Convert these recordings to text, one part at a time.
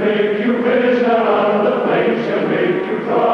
make you rich around the place, she'll make you cry.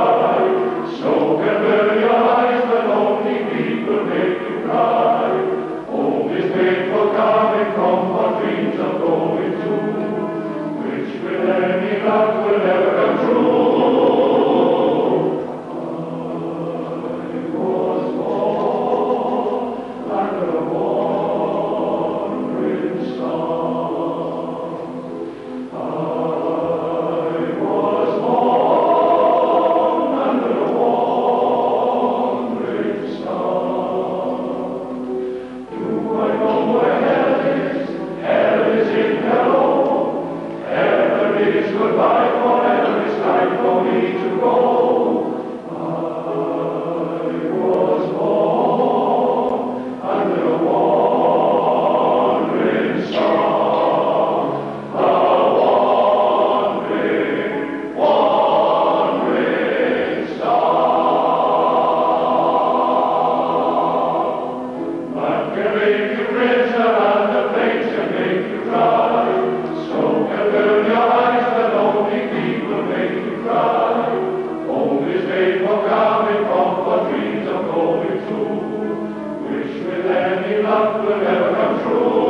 true, wish with any love forever true.